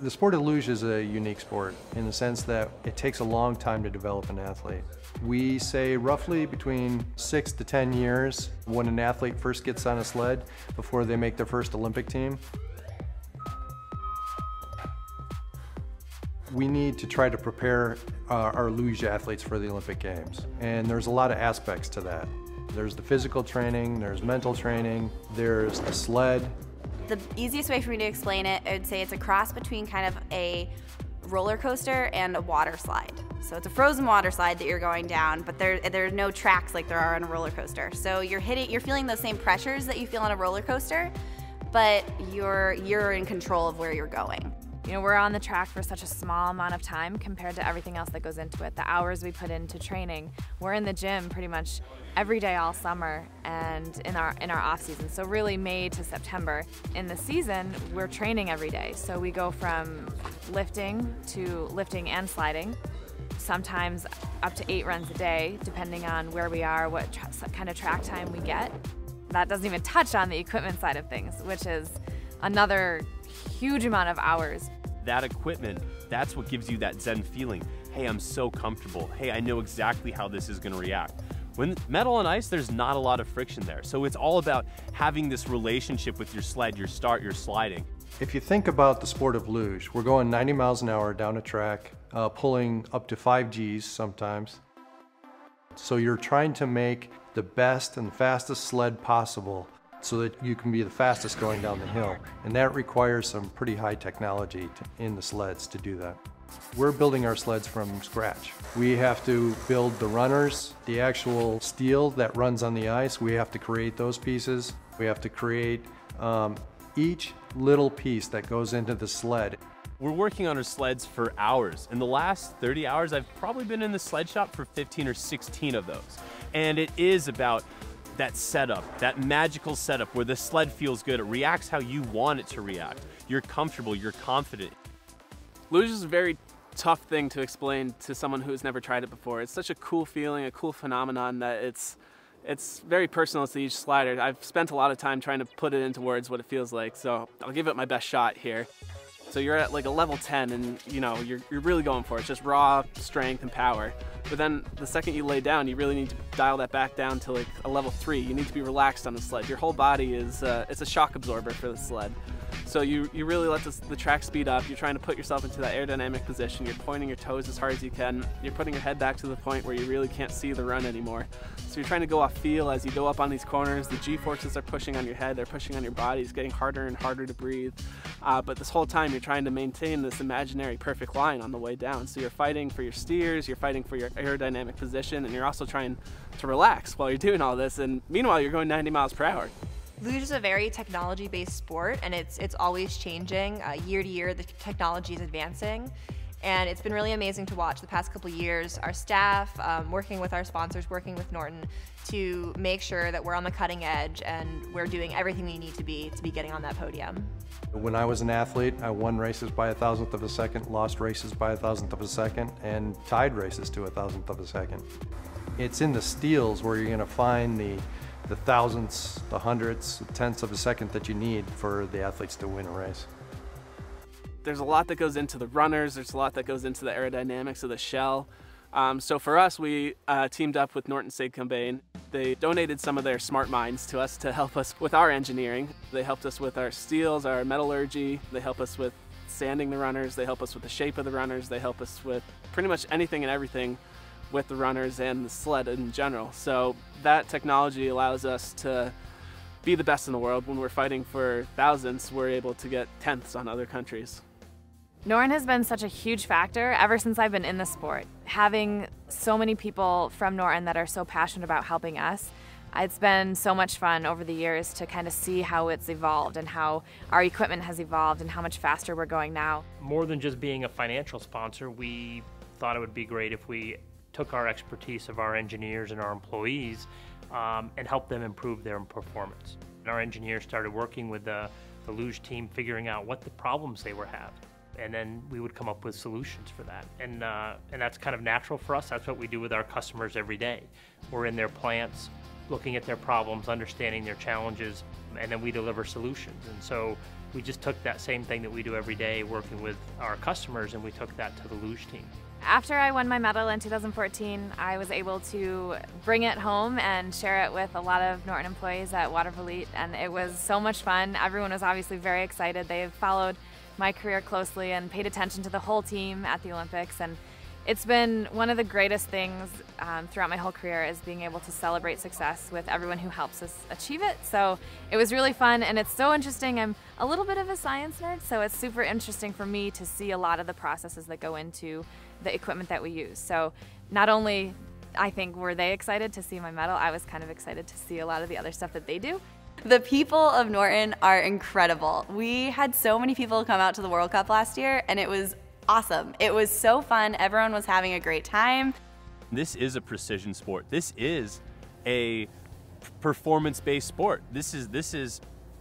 The sport of luge is a unique sport in the sense that it takes a long time to develop an athlete. We say roughly between six to 10 years when an athlete first gets on a sled before they make their first Olympic team. We need to try to prepare uh, our luge athletes for the Olympic Games. And there's a lot of aspects to that. There's the physical training, there's mental training, there's the sled, the easiest way for me to explain it, I would say it's a cross between kind of a roller coaster and a water slide. So it's a frozen water slide that you're going down, but there there are no tracks like there are on a roller coaster. So you're hitting, you're feeling those same pressures that you feel on a roller coaster, but you're you're in control of where you're going. You know, we're on the track for such a small amount of time compared to everything else that goes into it. The hours we put into training. We're in the gym pretty much every day all summer and in our in our off season. So really May to September. In the season, we're training every day. So we go from lifting to lifting and sliding. Sometimes up to 8 runs a day depending on where we are, what kind of track time we get. That doesn't even touch on the equipment side of things, which is another huge amount of hours. That equipment, that's what gives you that Zen feeling. Hey, I'm so comfortable. Hey, I know exactly how this is going to react. When metal on ice, there's not a lot of friction there. So it's all about having this relationship with your sled, your start, your sliding. If you think about the sport of luge, we're going 90 miles an hour down a track, uh, pulling up to 5 Gs sometimes. So you're trying to make the best and fastest sled possible so that you can be the fastest going down the hill. And that requires some pretty high technology to, in the sleds to do that. We're building our sleds from scratch. We have to build the runners, the actual steel that runs on the ice. We have to create those pieces. We have to create um, each little piece that goes into the sled. We're working on our sleds for hours. In the last 30 hours, I've probably been in the sled shop for 15 or 16 of those. And it is about that setup, that magical setup where the sled feels good, it reacts how you want it to react. You're comfortable, you're confident. Luge is a very tough thing to explain to someone who's never tried it before. It's such a cool feeling, a cool phenomenon that it's it's very personal to each slider. I've spent a lot of time trying to put it into words what it feels like, so I'll give it my best shot here. So you're at like a level 10 and you know, you're, you're really going for it. It's just raw strength and power. But then the second you lay down, you really need to dial that back down to like a level three. You need to be relaxed on the sled. Your whole body is, uh, it's a shock absorber for the sled. So you, you really let the track speed up. You're trying to put yourself into that aerodynamic position. You're pointing your toes as hard as you can. You're putting your head back to the point where you really can't see the run anymore. So you're trying to go off feel as you go up on these corners. The G-forces are pushing on your head. They're pushing on your body. It's getting harder and harder to breathe. Uh, but this whole time you're trying to maintain this imaginary perfect line on the way down. So you're fighting for your steers, you're fighting for your aerodynamic position, and you're also trying to relax while you're doing all this. And meanwhile, you're going 90 miles per hour. Luge is a very technology-based sport, and it's it's always changing. Uh, year to year, the technology is advancing, and it's been really amazing to watch the past couple years. Our staff, um, working with our sponsors, working with Norton, to make sure that we're on the cutting edge and we're doing everything we need to be to be getting on that podium. When I was an athlete, I won races by a thousandth of a second, lost races by a thousandth of a second, and tied races to a thousandth of a second. It's in the steels where you're going to find the the thousandths, the hundredths, the tenths of a second that you need for the athletes to win a race. There's a lot that goes into the runners, there's a lot that goes into the aerodynamics of the shell. Um, so for us, we uh, teamed up with Norton Saint-Gobain. They donated some of their smart minds to us to help us with our engineering. They helped us with our steels, our metallurgy. They help us with sanding the runners. They help us with the shape of the runners. They help us with pretty much anything and everything with the runners and the sled in general. So that technology allows us to be the best in the world. When we're fighting for thousands, we're able to get tenths on other countries. Norton has been such a huge factor ever since I've been in the sport. Having so many people from Norton that are so passionate about helping us, it's been so much fun over the years to kind of see how it's evolved and how our equipment has evolved and how much faster we're going now. More than just being a financial sponsor, we thought it would be great if we took our expertise of our engineers and our employees um, and helped them improve their performance. And our engineers started working with the, the luge team, figuring out what the problems they were having. And then we would come up with solutions for that. And, uh, and that's kind of natural for us. That's what we do with our customers every day. We're in their plants looking at their problems, understanding their challenges, and then we deliver solutions. And so we just took that same thing that we do every day working with our customers and we took that to the luge team. After I won my medal in 2014, I was able to bring it home and share it with a lot of Norton employees at Watervliet, and it was so much fun. Everyone was obviously very excited. They've followed my career closely and paid attention to the whole team at the Olympics, and it's been one of the greatest things um, throughout my whole career is being able to celebrate success with everyone who helps us achieve it. So it was really fun and it's so interesting. I'm a little bit of a science nerd, so it's super interesting for me to see a lot of the processes that go into the equipment that we use. So not only I think were they excited to see my medal, I was kind of excited to see a lot of the other stuff that they do. The people of Norton are incredible. We had so many people come out to the World Cup last year and it was awesome. It was so fun. Everyone was having a great time. This is a precision sport. This is a performance-based sport. This is this is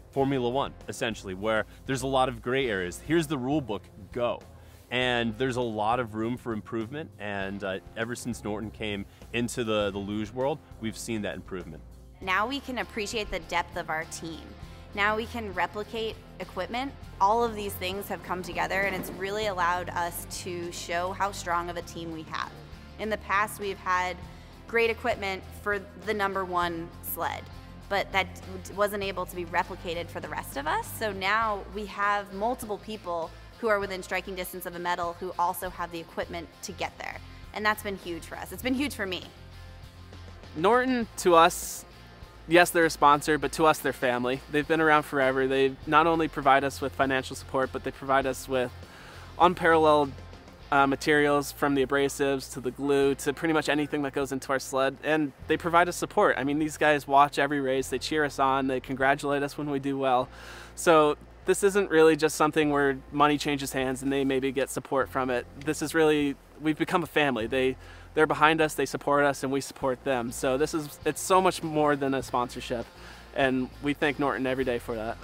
Formula 1 essentially where there's a lot of gray areas. Here's the rule book, go. And there's a lot of room for improvement and uh, ever since Norton came into the the luge world, we've seen that improvement. Now we can appreciate the depth of our team. Now we can replicate equipment. All of these things have come together and it's really allowed us to show how strong of a team we have. In the past, we've had great equipment for the number one sled, but that wasn't able to be replicated for the rest of us. So now we have multiple people who are within striking distance of a medal who also have the equipment to get there. And that's been huge for us. It's been huge for me. Norton, to us, yes, they're a sponsor, but to us, they're family. They've been around forever. They not only provide us with financial support, but they provide us with unparalleled uh, materials from the abrasives to the glue to pretty much anything that goes into our sled. And they provide us support. I mean, these guys watch every race, they cheer us on, they congratulate us when we do well. So this isn't really just something where money changes hands and they maybe get support from it. This is really, we've become a family. They, they're behind us, they support us, and we support them. So this is, it's so much more than a sponsorship. And we thank Norton every day for that.